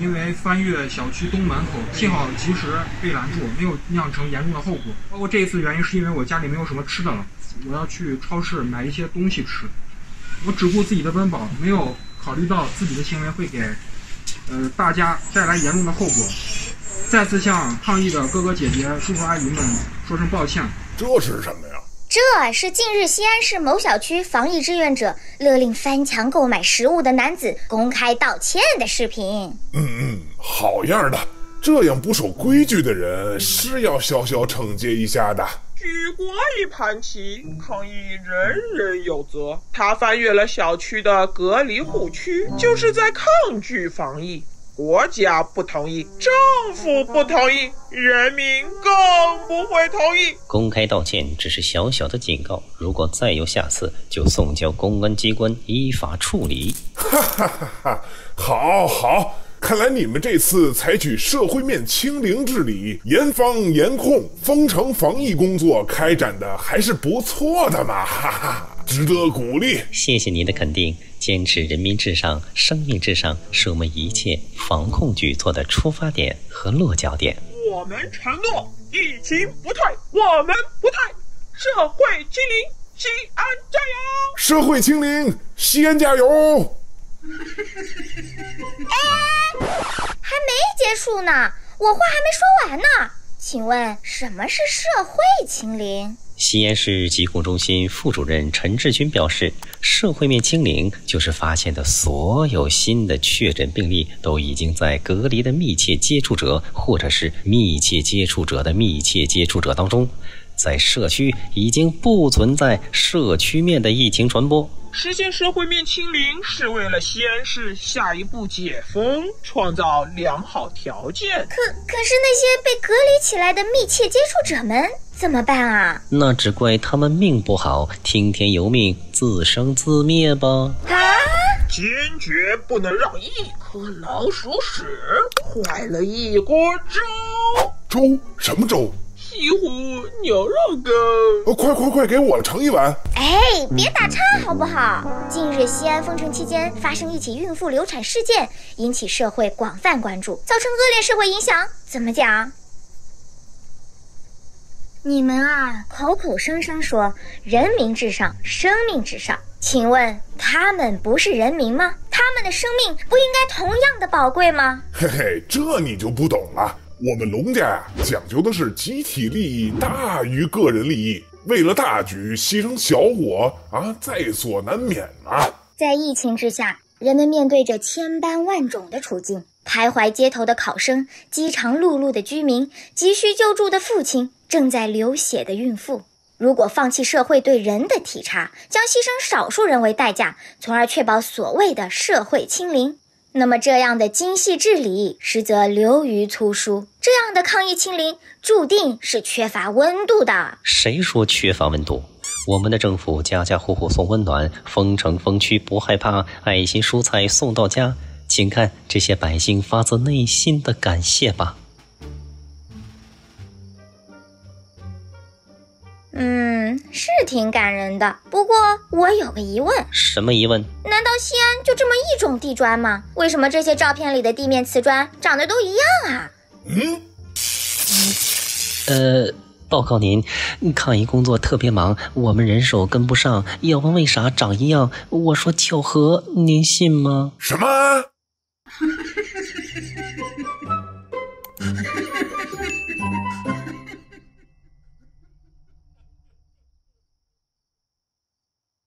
因为翻越小区东门口，幸好及时被拦住，没有酿成严重的后果。包括这一次原因是因为我家里没有什么吃的了，我要去超市买一些东西吃。我只顾自己的温饱，没有考虑到自己的行为会给呃大家带来严重的后果。再次向抗议的哥哥姐姐、叔叔阿姨们说声抱歉。这是什么呀？这是近日西安市某小区防疫志愿者勒令翻墙购买食物的男子公开道歉的视频。嗯嗯，好样的！这样不守规矩的人是要小小惩戒一下的。举国一盘棋，抗议人人有责。他翻越了小区的隔离护区，就是在抗拒防疫。国家不同意，政府不同意，人民更不会同意。公开道歉只是小小的警告，如果再有下次，就送交公安机关依法处理。哈哈哈哈！好好，看来你们这次采取社会面清零治理，严防严控，封城防疫工作开展的还是不错的嘛，哈哈，值得鼓励。谢谢您的肯定。坚持人民至上、生命至上，是我们一切防控举措的出发点和落脚点。我们承诺，疫情不退，我们不退。社会清零，西安加油！社会清零，西安加油！哎，还没结束呢，我话还没说完呢。请问什么是社会清零？西安市疾控中心副主任陈志军表示，社会面清零就是发现的所有新的确诊病例都已经在隔离的密切接触者或者是密切接触者的密切接触者当中，在社区已经不存在社区面的疫情传播。实现社会面清零是为了西安市下一步解封创造良好条件。可可是那些被隔离起来的密切接触者们怎么办啊？那只怪他们命不好，听天由命，自生自灭吧。啊！坚决不能让一颗老鼠屎坏了一锅粥。粥？什么粥？西湖牛肉羹。哦，快快快，给我盛一碗。哎，别打岔好不好？近日西安封城期间发生一起孕妇流产事件，引起社会广泛关注，造成恶劣社会影响。怎么讲？你们啊，口口声声说人民至上、生命至上，请问他们不是人民吗？他们的生命不应该同样的宝贵吗？嘿嘿，这你就不懂了。我们龙家呀，讲究的是集体利益大于个人利益，为了大局牺牲小我啊，在所难免啊。在疫情之下，人们面对着千般万种的处境，徘徊街头的考生，饥肠辘辘的居民，急需救助的父亲，正在流血的孕妇。如果放弃社会对人的体察，将牺牲少数人为代价，从而确保所谓的社会清零。那么这样的精细治理，实则流于粗疏。这样的抗疫清零，注定是缺乏温度的。谁说缺乏温度？我们的政府家家户户送温暖，封城封区不害怕，爱心蔬菜送到家。请看这些百姓发自内心的感谢吧。挺感人的。不过我有个疑问，什么疑问？难道西安就这么一种地砖吗？为什么这些照片里的地面瓷砖长得都一样啊？嗯，呃，报告您，抗疫工作特别忙，我们人手跟不上。要问为啥长一样，我说巧合，您信吗？什么？